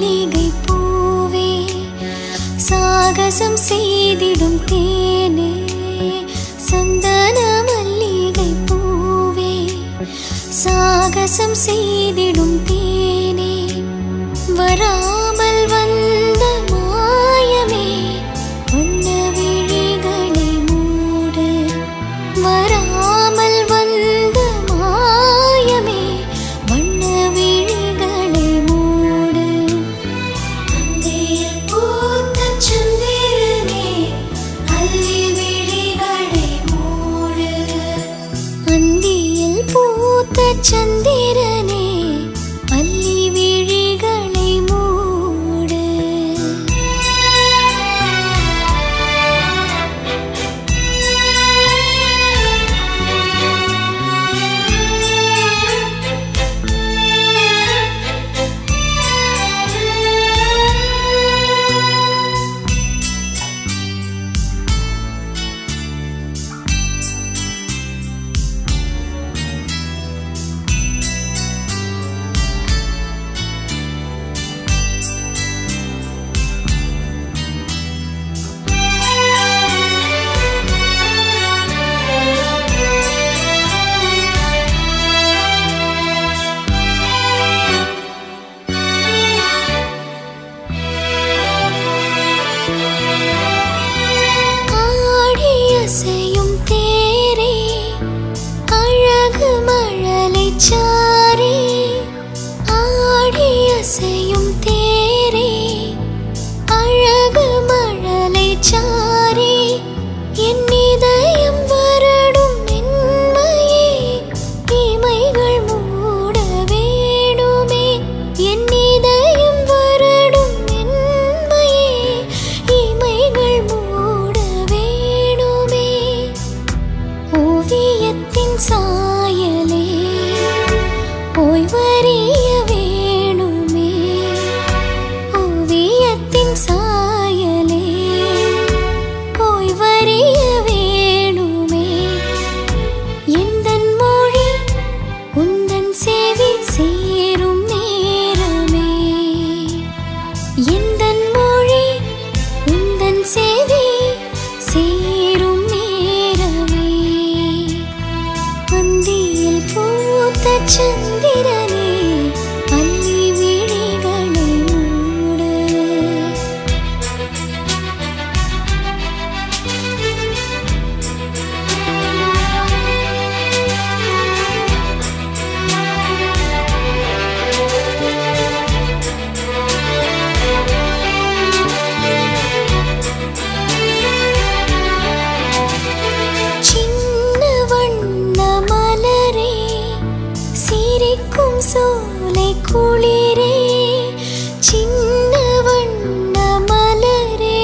மல்லிகை பூவே சாகசம் செய்திடும் தேனே. சந்தன மல்லிகை பூவே சாகசம் செய் चंदी அடிக்கும் சோலை குளிரே சின்ன வண்ண மலரே.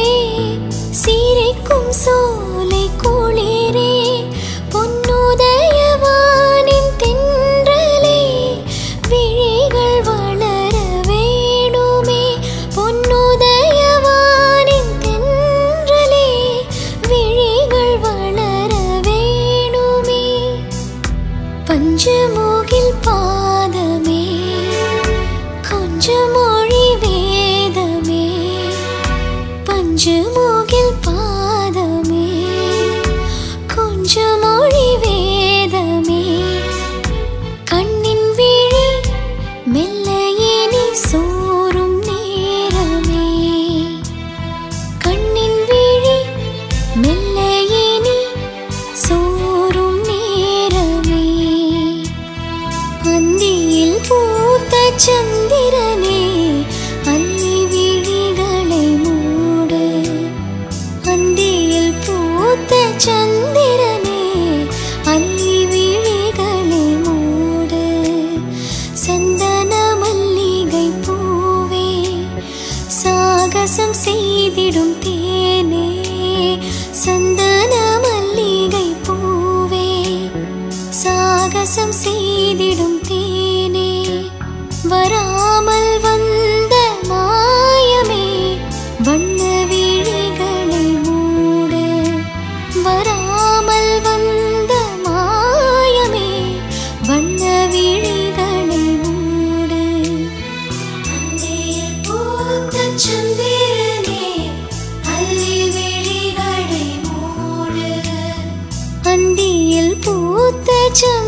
சீரைக்கும் சோலை குளிரே பொன்னுதயவானின் தென்றலே. விழிகள் வளர வேணுமே பொன்னுதயவானின் தென்றலே. விழிகள் வளர வேணுமே. பஞ்சமோகில் பா ilmu செய்திடும் தேனே. சந்தன மல்லிகை பூவே. சாகசம் செய்திடும் தேனே. வராமல் வந்து 就。